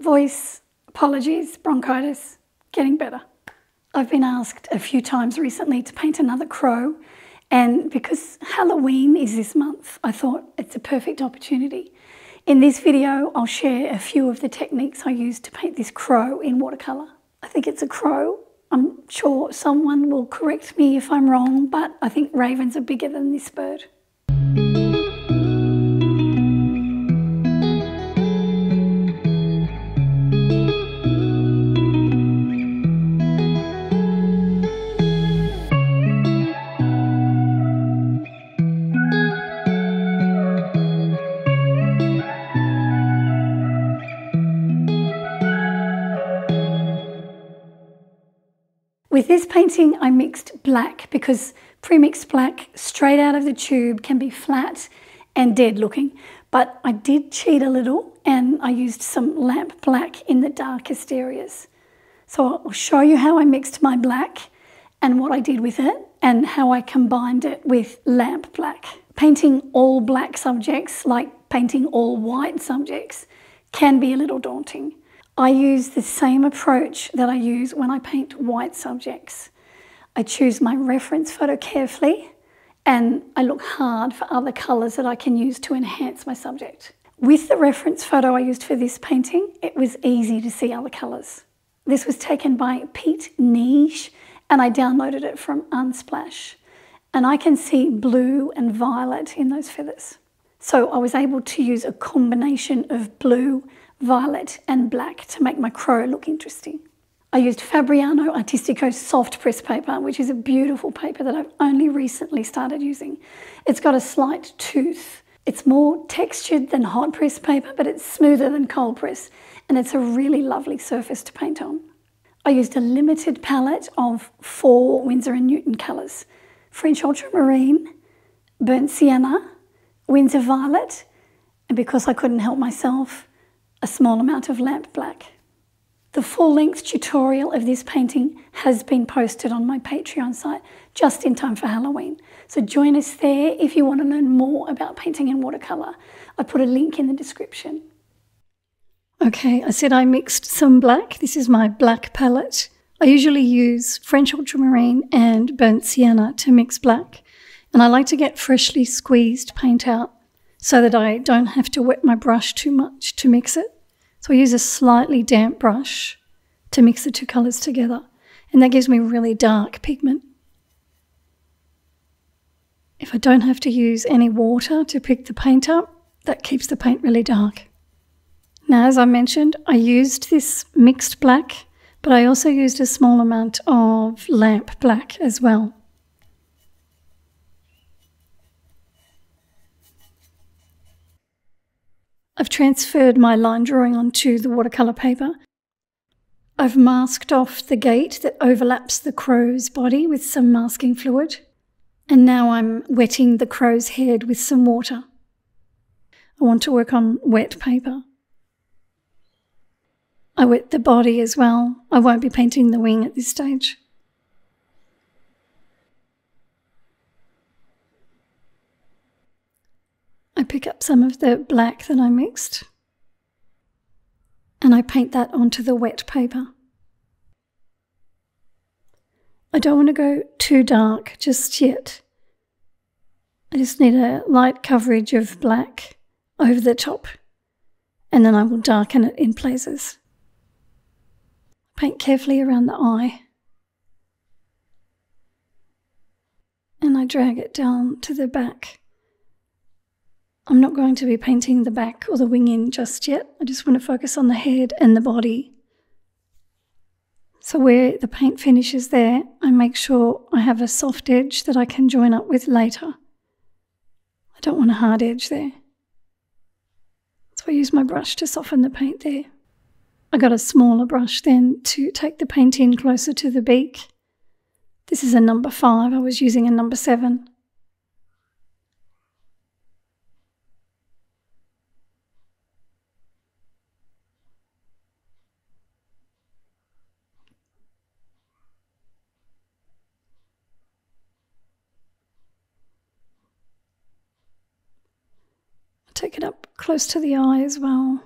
Voice, apologies, bronchitis, getting better. I've been asked a few times recently to paint another crow, and because Halloween is this month, I thought it's a perfect opportunity. In this video, I'll share a few of the techniques I used to paint this crow in watercolour. I think it's a crow. I'm sure someone will correct me if I'm wrong, but I think ravens are bigger than this bird. This painting, I mixed black because pre-mixed black straight out of the tube can be flat and dead looking. But I did cheat a little and I used some lamp black in the darkest areas. So I'll show you how I mixed my black and what I did with it and how I combined it with lamp black. Painting all black subjects, like painting all white subjects, can be a little daunting. I use the same approach that I use when I paint white subjects. I choose my reference photo carefully and I look hard for other colours that I can use to enhance my subject. With the reference photo I used for this painting, it was easy to see other colours. This was taken by Pete Niche and I downloaded it from Unsplash. And I can see blue and violet in those feathers. So I was able to use a combination of blue violet and black to make my crow look interesting. I used Fabriano Artistico soft press paper, which is a beautiful paper that I've only recently started using. It's got a slight tooth. It's more textured than hot press paper, but it's smoother than cold press, and it's a really lovely surface to paint on. I used a limited palette of four Winsor & Newton colours. French Ultramarine, Burnt Sienna, Winsor Violet, and because I couldn't help myself, a small amount of lamp black. The full-length tutorial of this painting has been posted on my Patreon site just in time for Halloween. So join us there if you want to learn more about painting in watercolour. I put a link in the description. Okay, I said I mixed some black. This is my black palette. I usually use French ultramarine and burnt sienna to mix black. And I like to get freshly squeezed paint out so that I don't have to wet my brush too much to mix it. So I use a slightly damp brush to mix the two colours together. And that gives me really dark pigment. If I don't have to use any water to pick the paint up, that keeps the paint really dark. Now, as I mentioned, I used this mixed black, but I also used a small amount of lamp black as well. I've transferred my line drawing onto the watercolour paper. I've masked off the gate that overlaps the crow's body with some masking fluid. And now I'm wetting the crow's head with some water. I want to work on wet paper. I wet the body as well. I won't be painting the wing at this stage. Pick up some of the black that I mixed and I paint that onto the wet paper. I don't want to go too dark just yet. I just need a light coverage of black over the top and then I will darken it in places. Paint carefully around the eye and I drag it down to the back. I'm not going to be painting the back or the wing in just yet. I just want to focus on the head and the body. So where the paint finishes there, I make sure I have a soft edge that I can join up with later. I don't want a hard edge there. So I use my brush to soften the paint there. I got a smaller brush then to take the paint in closer to the beak. This is a number five, I was using a number seven. it up close to the eye as well.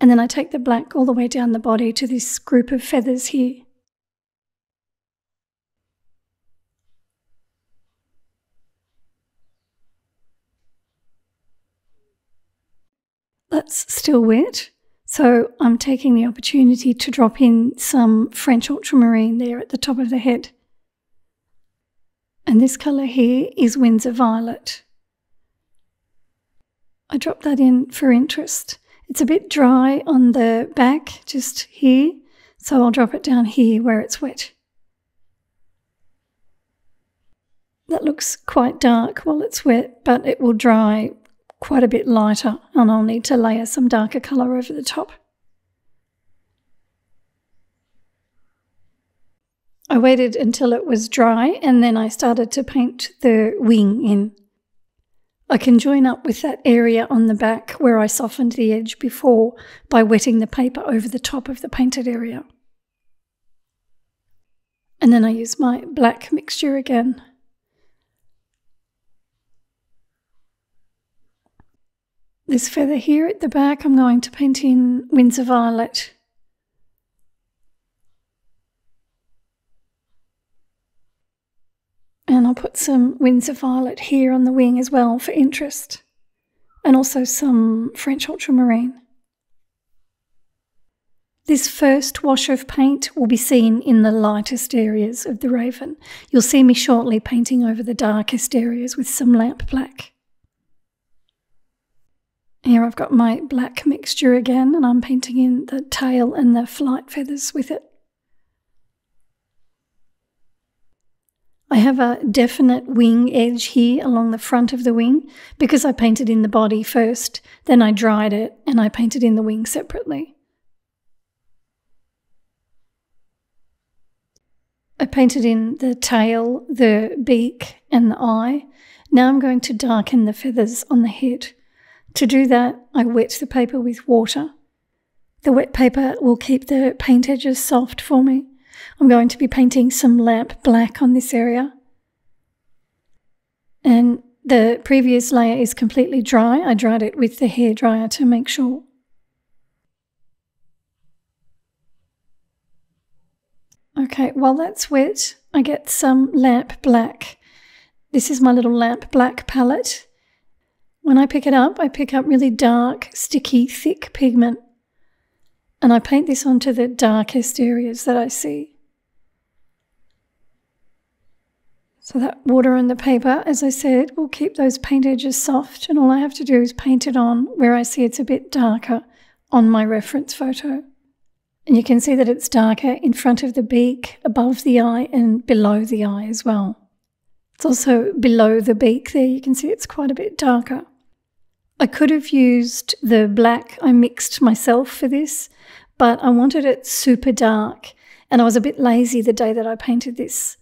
And then I take the black all the way down the body to this group of feathers here. That's still wet, so I'm taking the opportunity to drop in some French ultramarine there at the top of the head. And this colour here is Winsor Violet. I drop that in for interest. It's a bit dry on the back, just here, so I'll drop it down here where it's wet. That looks quite dark while it's wet, but it will dry quite a bit lighter and I'll need to layer some darker colour over the top. I waited until it was dry and then I started to paint the wing in. I can join up with that area on the back where I softened the edge before by wetting the paper over the top of the painted area. And then I use my black mixture again. This feather here at the back, I'm going to paint in Winsor Violet. And I'll put some Winsor Violet here on the wing as well for interest. And also some French Ultramarine. This first wash of paint will be seen in the lightest areas of the raven. You'll see me shortly painting over the darkest areas with some lamp black. Here I've got my black mixture again and I'm painting in the tail and the flight feathers with it. I have a definite wing edge here along the front of the wing because I painted in the body first, then I dried it and I painted in the wing separately. I painted in the tail, the beak and the eye. Now I'm going to darken the feathers on the head. To do that, I wet the paper with water. The wet paper will keep the paint edges soft for me. I'm going to be painting some lamp black on this area. And the previous layer is completely dry. I dried it with the hair dryer to make sure. Okay, while that's wet, I get some lamp black. This is my little lamp black palette. When I pick it up, I pick up really dark, sticky, thick pigment. And I paint this onto the darkest areas that I see. So that water on the paper, as I said, will keep those paint edges soft and all I have to do is paint it on where I see it's a bit darker on my reference photo. And you can see that it's darker in front of the beak, above the eye and below the eye as well. It's also below the beak there, you can see it's quite a bit darker. I could have used the black I mixed myself for this, but I wanted it super dark and I was a bit lazy the day that I painted this.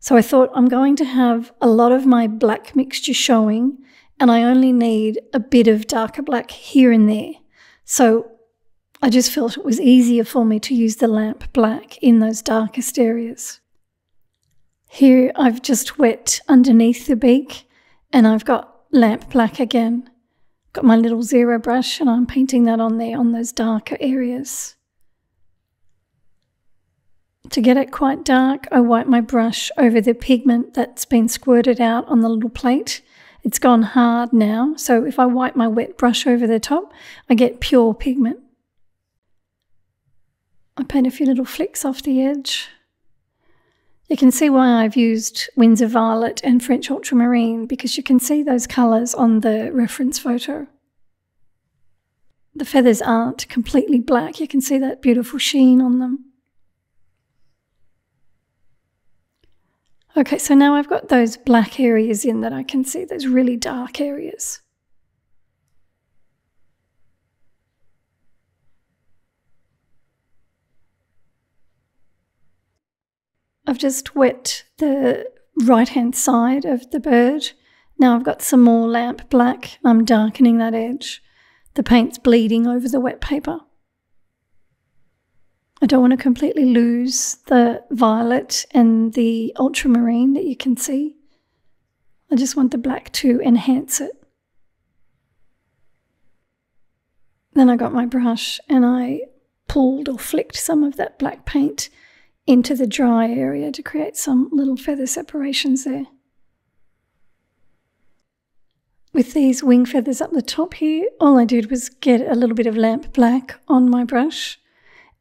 So I thought I'm going to have a lot of my black mixture showing and I only need a bit of darker black here and there. So I just felt it was easier for me to use the lamp black in those darkest areas. Here I've just wet underneath the beak and I've got lamp black again. Got my little zero brush and I'm painting that on there on those darker areas. To get it quite dark, I wipe my brush over the pigment that's been squirted out on the little plate. It's gone hard now, so if I wipe my wet brush over the top, I get pure pigment. I paint a few little flicks off the edge. You can see why I've used Winsor Violet and French Ultramarine because you can see those colours on the reference photo. The feathers aren't completely black, you can see that beautiful sheen on them. Okay, so now I've got those black areas in that I can see, those really dark areas. I've just wet the right hand side of the bird. Now I've got some more lamp black. I'm darkening that edge. The paint's bleeding over the wet paper. I don't want to completely lose the violet and the ultramarine that you can see. I just want the black to enhance it. Then I got my brush and I pulled or flicked some of that black paint into the dry area to create some little feather separations there. With these wing feathers up the top here, all I did was get a little bit of lamp black on my brush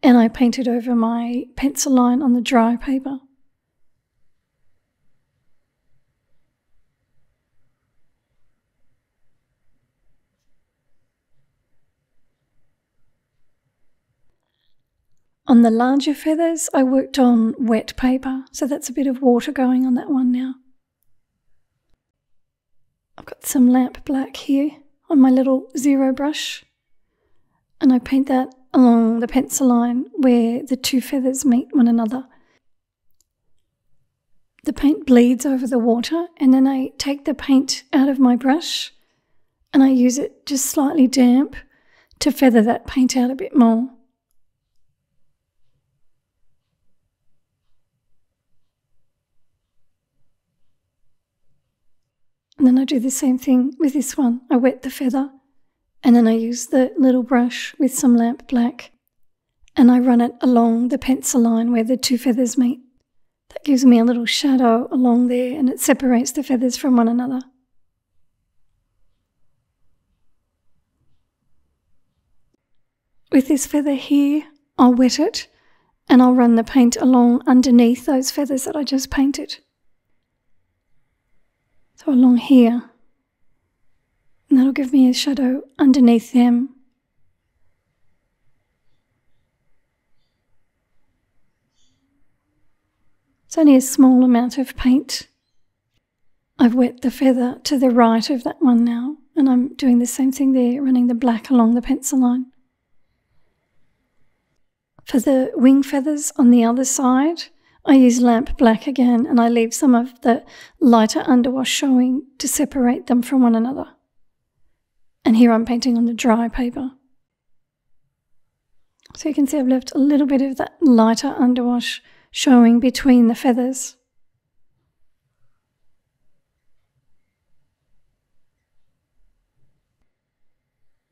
and I painted over my pencil line on the dry paper. On the larger feathers, I worked on wet paper, so that's a bit of water going on that one now. I've got some lamp black here on my little zero brush, and I paint that along the pencil line where the two feathers meet one another. The paint bleeds over the water, and then I take the paint out of my brush and I use it just slightly damp to feather that paint out a bit more. And then I do the same thing with this one. I wet the feather and then I use the little brush with some lamp black and I run it along the pencil line where the two feathers meet. That gives me a little shadow along there and it separates the feathers from one another. With this feather here, I'll wet it and I'll run the paint along underneath those feathers that I just painted. So along here. And that'll give me a shadow underneath him. It's only a small amount of paint. I've wet the feather to the right of that one now, and I'm doing the same thing there, running the black along the pencil line. For the wing feathers on the other side, I use lamp black again and I leave some of the lighter underwash showing to separate them from one another. And here I'm painting on the dry paper. So you can see I've left a little bit of that lighter underwash showing between the feathers.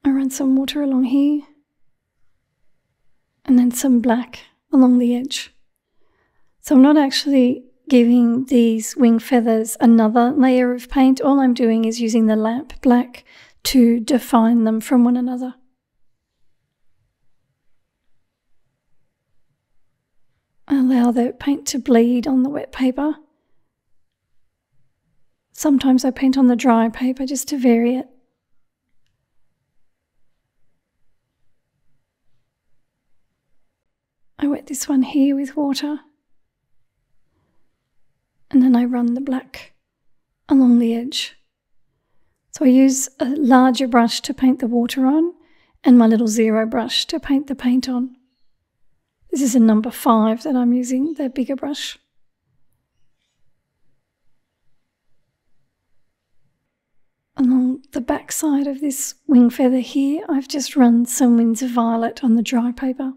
I run some water along here and then some black along the edge. So I'm not actually giving these wing feathers another layer of paint. All I'm doing is using the lamp black to define them from one another. I allow the paint to bleed on the wet paper. Sometimes I paint on the dry paper just to vary it. I wet this one here with water and then I run the black along the edge. So I use a larger brush to paint the water on and my little zero brush to paint the paint on. This is a number five that I'm using, the bigger brush. Along the back side of this wing feather here, I've just run some Winsor Violet on the dry paper.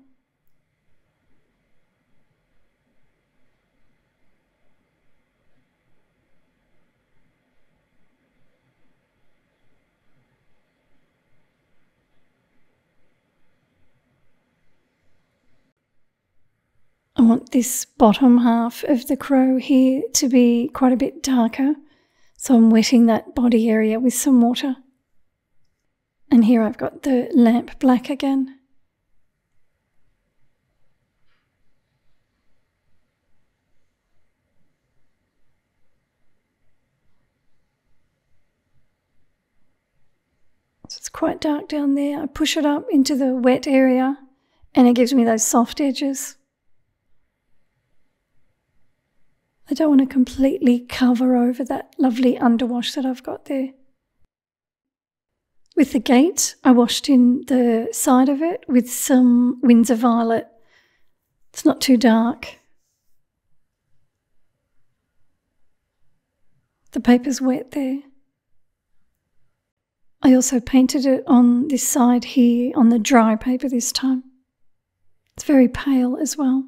Want this bottom half of the crow here to be quite a bit darker. So I'm wetting that body area with some water. And here I've got the lamp black again. So it's quite dark down there. I push it up into the wet area and it gives me those soft edges. I don't want to completely cover over that lovely underwash that I've got there. With the gate, I washed in the side of it with some Winsor Violet. It's not too dark. The paper's wet there. I also painted it on this side here on the dry paper this time. It's very pale as well.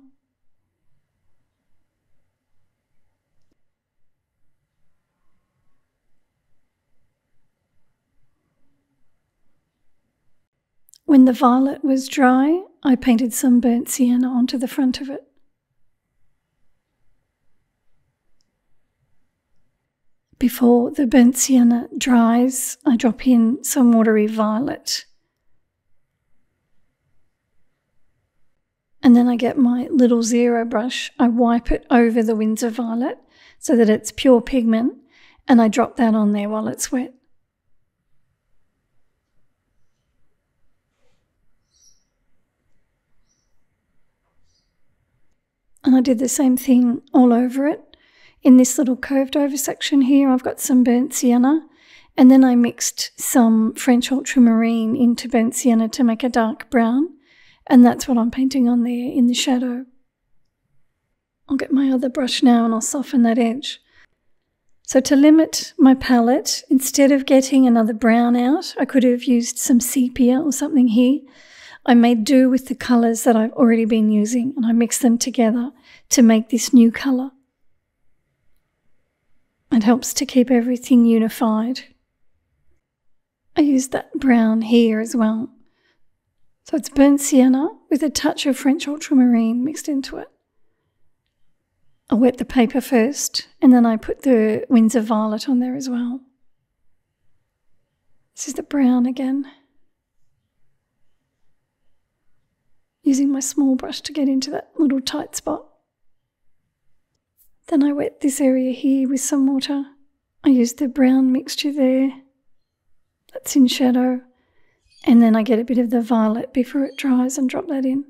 When the violet was dry, I painted some burnt sienna onto the front of it. Before the burnt sienna dries, I drop in some watery violet. And then I get my little zero brush, I wipe it over the Winsor violet so that it's pure pigment, and I drop that on there while it's wet. And I did the same thing all over it. In this little curved over section here, I've got some burnt sienna. And then I mixed some French ultramarine into burnt sienna to make a dark brown. And that's what I'm painting on there in the shadow. I'll get my other brush now and I'll soften that edge. So to limit my palette, instead of getting another brown out, I could have used some sepia or something here. I made do with the colours that I've already been using and I mixed them together to make this new colour. It helps to keep everything unified. I used that brown here as well. So it's burnt sienna with a touch of French ultramarine mixed into it. I wet the paper first and then I put the Winsor Violet on there as well. This is the brown again. Using my small brush to get into that little tight spot. Then I wet this area here with some water. I use the brown mixture there. That's in shadow. And then I get a bit of the violet before it dries and drop that in.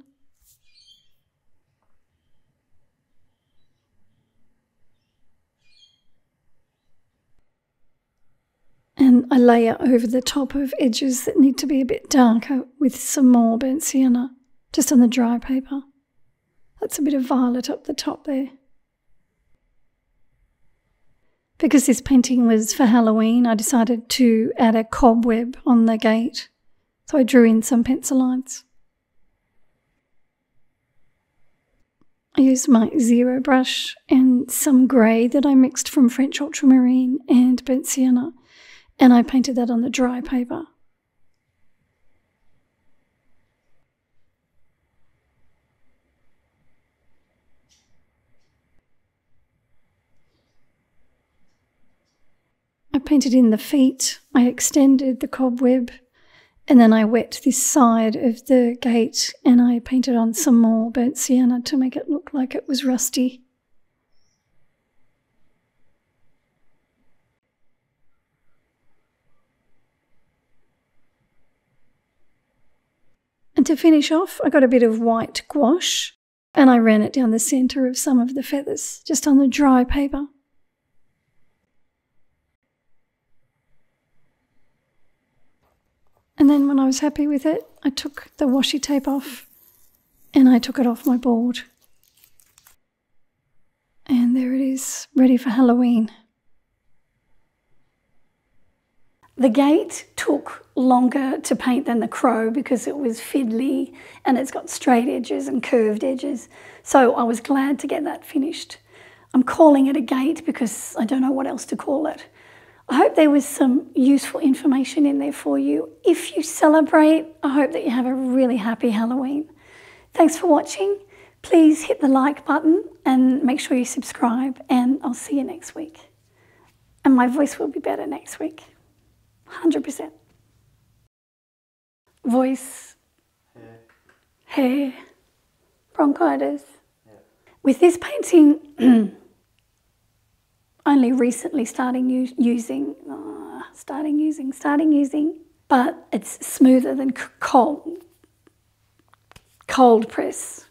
And I layer over the top of edges that need to be a bit darker with some more burnt sienna, just on the dry paper. That's a bit of violet up the top there. Because this painting was for Halloween, I decided to add a cobweb on the gate. So I drew in some pencil lines. I used my zero brush and some grey that I mixed from French ultramarine and burnt sienna, and I painted that on the dry paper. Painted in the feet, I extended the cobweb, and then I wet this side of the gate and I painted on some more burnt sienna to make it look like it was rusty. And to finish off, I got a bit of white gouache and I ran it down the centre of some of the feathers, just on the dry paper. And then when I was happy with it, I took the washi tape off and I took it off my board. And there it is, ready for Halloween. The gate took longer to paint than the crow because it was fiddly and it's got straight edges and curved edges. So I was glad to get that finished. I'm calling it a gate because I don't know what else to call it. I hope there was some useful information in there for you. If you celebrate, I hope that you have a really happy Halloween. Thanks for watching. Please hit the like button and make sure you subscribe, and I'll see you next week. And my voice will be better next week. 100%. Voice, hair, hair bronchitis. Yeah. With this painting, only recently starting using, uh, starting using, starting using, but it's smoother than cold, cold press.